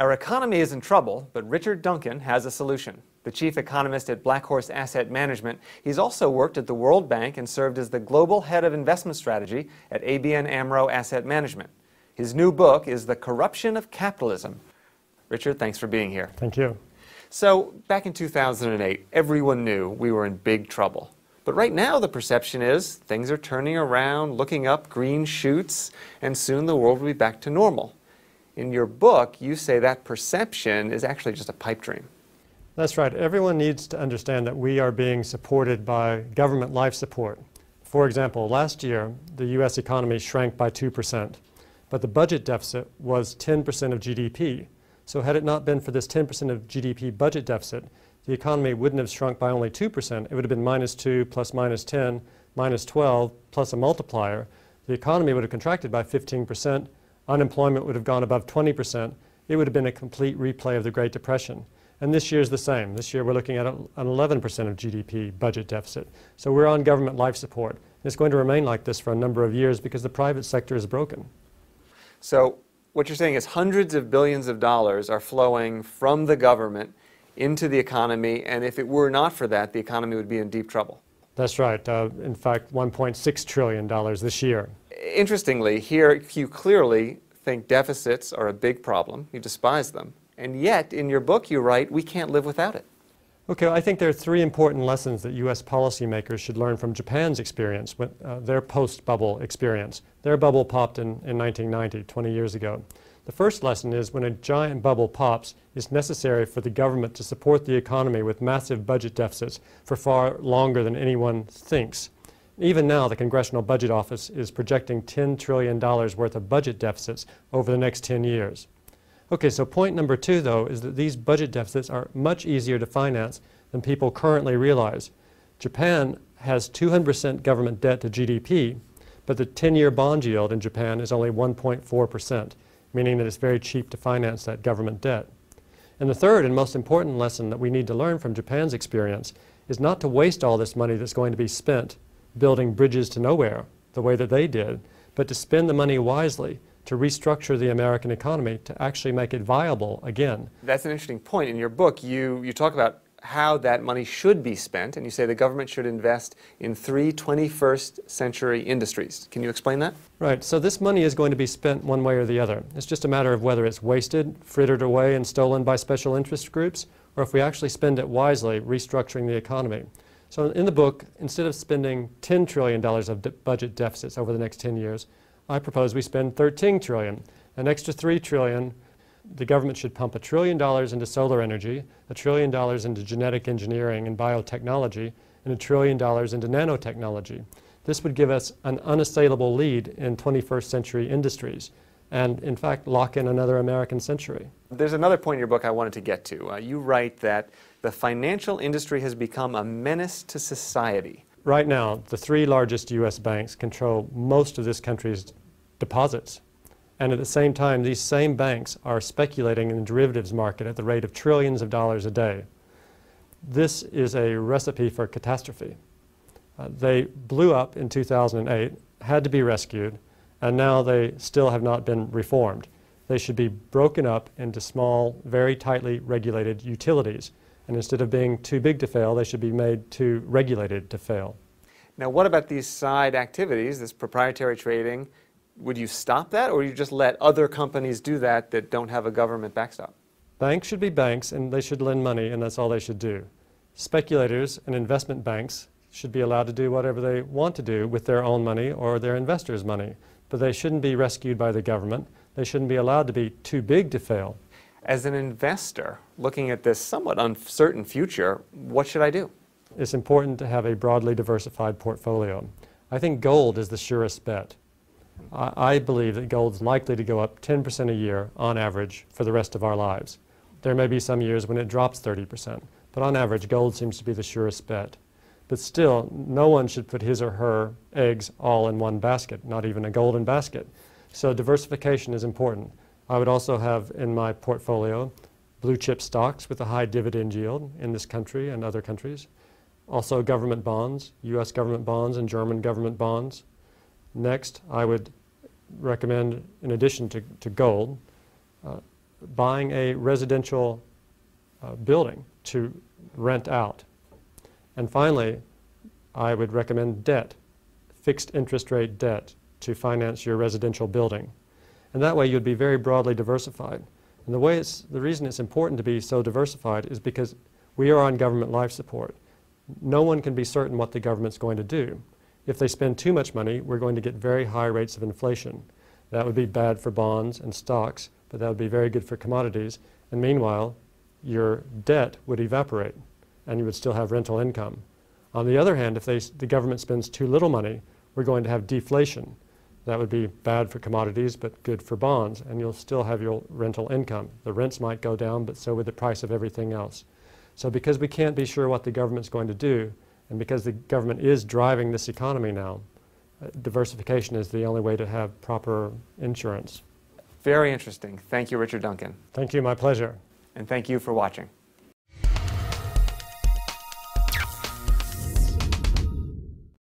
Our economy is in trouble, but Richard Duncan has a solution. The chief economist at Black Horse Asset Management, he's also worked at the World Bank and served as the global head of investment strategy at ABN AMRO Asset Management. His new book is The Corruption of Capitalism. Richard, thanks for being here. Thank you. So, back in 2008, everyone knew we were in big trouble. But right now, the perception is things are turning around, looking up green shoots, and soon the world will be back to normal. In your book, you say that perception is actually just a pipe dream. That's right. Everyone needs to understand that we are being supported by government life support. For example, last year, the U.S. economy shrank by 2%, but the budget deficit was 10% of GDP. So had it not been for this 10% of GDP budget deficit, the economy wouldn't have shrunk by only 2%. It would have been minus 2 plus minus 10 minus 12 plus a multiplier. The economy would have contracted by 15%. Unemployment would have gone above 20%. It would have been a complete replay of the Great Depression. And this year is the same. This year we're looking at an 11% of GDP budget deficit. So we're on government life support. And it's going to remain like this for a number of years because the private sector is broken. So what you're saying is hundreds of billions of dollars are flowing from the government into the economy, and if it were not for that, the economy would be in deep trouble. That's right. Uh, in fact, $1.6 trillion this year. Interestingly, here you clearly think deficits are a big problem. You despise them. And yet, in your book, you write, we can't live without it. Okay, I think there are three important lessons that U.S. policymakers should learn from Japan's experience, uh, their post-bubble experience. Their bubble popped in, in 1990, 20 years ago. The first lesson is when a giant bubble pops, it's necessary for the government to support the economy with massive budget deficits for far longer than anyone thinks. Even now, the Congressional Budget Office is projecting $10 trillion worth of budget deficits over the next 10 years. Okay, so point number two, though, is that these budget deficits are much easier to finance than people currently realize. Japan has 200% government debt to GDP, but the 10-year bond yield in Japan is only 1.4%, meaning that it's very cheap to finance that government debt. And the third and most important lesson that we need to learn from Japan's experience is not to waste all this money that's going to be spent building bridges to nowhere the way that they did, but to spend the money wisely to restructure the American economy to actually make it viable again. That's an interesting point. In your book, you, you talk about how that money should be spent, and you say the government should invest in three 21st century industries. Can you explain that? Right. So this money is going to be spent one way or the other. It's just a matter of whether it's wasted, frittered away, and stolen by special interest groups, or if we actually spend it wisely, restructuring the economy. So in the book, instead of spending $10 trillion of de budget deficits over the next 10 years, I propose we spend 13 trillion. An extra 3 trillion, the government should pump a trillion dollars into solar energy, a trillion dollars into genetic engineering and biotechnology, and a trillion dollars into nanotechnology. This would give us an unassailable lead in 21st century industries and, in fact, lock in another American century. There's another point in your book I wanted to get to. Uh, you write that the financial industry has become a menace to society. Right now, the three largest U.S. banks control most of this country's deposits. And at the same time, these same banks are speculating in the derivatives market at the rate of trillions of dollars a day. This is a recipe for catastrophe. Uh, they blew up in 2008, had to be rescued, and now they still have not been reformed. They should be broken up into small, very tightly regulated utilities and instead of being too big to fail, they should be made too regulated to fail. Now, what about these side activities, this proprietary trading? Would you stop that, or you just let other companies do that that don't have a government backstop? Banks should be banks, and they should lend money, and that's all they should do. Speculators and investment banks should be allowed to do whatever they want to do with their own money or their investors' money, but they shouldn't be rescued by the government. They shouldn't be allowed to be too big to fail. As an investor, looking at this somewhat uncertain future, what should I do? It's important to have a broadly diversified portfolio. I think gold is the surest bet. I, I believe that gold is likely to go up 10% a year on average for the rest of our lives. There may be some years when it drops 30%, but on average, gold seems to be the surest bet. But still, no one should put his or her eggs all in one basket, not even a golden basket. So diversification is important. I would also have in my portfolio blue chip stocks with a high dividend yield in this country and other countries. Also government bonds, U.S. government bonds and German government bonds. Next, I would recommend, in addition to, to gold, uh, buying a residential uh, building to rent out. And finally, I would recommend debt, fixed interest rate debt to finance your residential building. And that way you'd be very broadly diversified. And the, way it's, the reason it's important to be so diversified is because we are on government life support. No one can be certain what the government's going to do. If they spend too much money, we're going to get very high rates of inflation. That would be bad for bonds and stocks, but that would be very good for commodities. And meanwhile, your debt would evaporate and you would still have rental income. On the other hand, if they, the government spends too little money, we're going to have deflation. That would be bad for commodities, but good for bonds, and you'll still have your rental income. The rents might go down, but so would the price of everything else. So because we can't be sure what the government's going to do, and because the government is driving this economy now, uh, diversification is the only way to have proper insurance. Very interesting. Thank you, Richard Duncan. Thank you, my pleasure. And thank you for watching.